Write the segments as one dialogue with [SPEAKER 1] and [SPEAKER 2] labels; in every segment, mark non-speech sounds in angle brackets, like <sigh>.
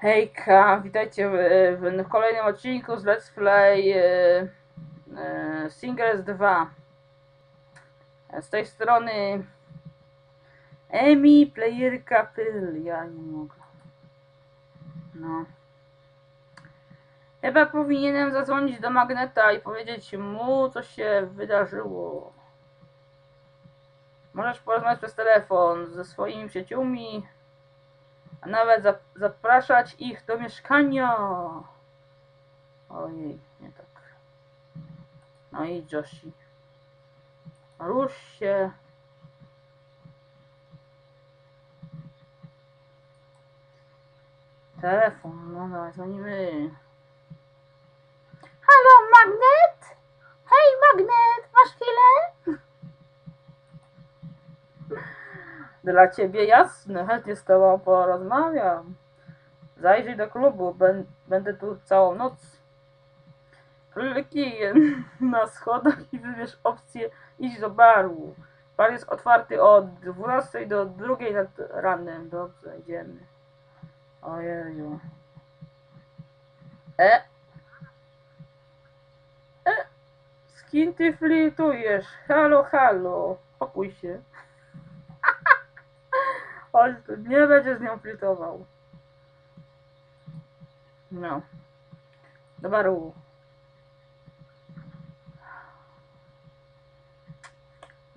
[SPEAKER 1] Hejka, witajcie w, w, kolejnym odcinku z Let's Play e, e, Singles 2. Z tej strony Emi, playerka Pyl, ja nie mogę. No. Chyba powinienem zadzwonić do Magneta i powiedzieć mu, co się wydarzyło. Możesz porozmawiać przez telefon ze swoimi przyjaciółmi, a nawet zap zapraszać ich do mieszkania. Ojej, nie tak. No i Joshi. Rusz się. Telefon, no dawaj, dzwonimy. Halo, Magnet? Dla ciebie jasne, chętnie z tobą porozmawiam. Zajrzyj do klubu, ben, będę tu całą noc. Kliknij <laughs> na schodach i wybierz opcję iść do baru. Bar jest otwarty od 12 do 2 nad ranem. Dobrze, idziemy. Ojeju. E? E? Z kim ty flirtujesz? Halo, halo. Pokój się. Chodź nie będzie z nią flirtował. No. Do baru.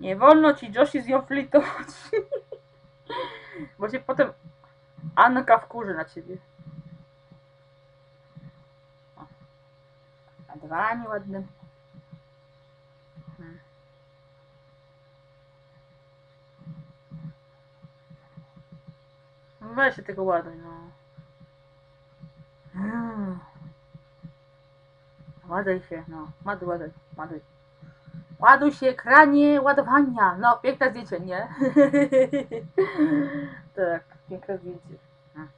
[SPEAKER 1] Nie wolno ci Joshi z nią flirtować. <laughs> Bo się potem Anka wkurzy na ciebie. A dwa nieładne. Weź się tego ładuj, no. Mm. Ładuj się, no. Ładuj, ładuj, ładuj. Ładuj się, kranie ładowania. No, piękne zdjęcie, nie? <laughs> tak, piękne zdjęcie. Mm.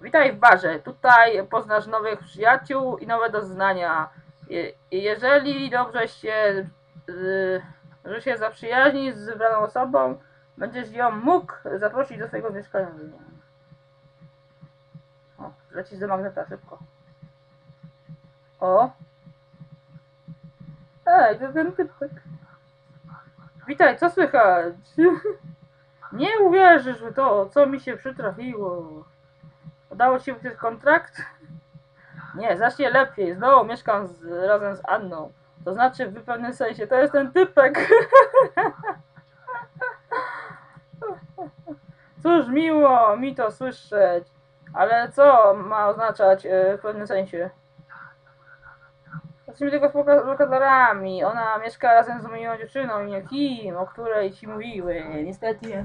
[SPEAKER 1] Witaj w barze. Tutaj poznasz nowych przyjaciół i nowe doznania. Je- Jeżeli dobrze się, y, że się zaprzyjaźnisz z wybraną osobą, będziesz ją mógł zaprosić do swojego mieszkania. O, lecisz do magneta szybko. O! Ej, to ten typek. Witaj, co słychać? <laughs> Nie uwierzysz w to, co mi się przytrafiło. Udało ci się ten kontrakt? Nie, znacznie lepiej. Znowu mieszkam z, razem z Anną. To znaczy w pewnym sensie to jest ten typek. <laughs> Cóż, miło mi to słyszeć. Ale co ma oznaczać e, w pewnym sensie? Jesteśmy tylko lokatorami. Ona mieszka razem z moją dziewczyną i nie kim, o której ci mówiły. Niestety nie.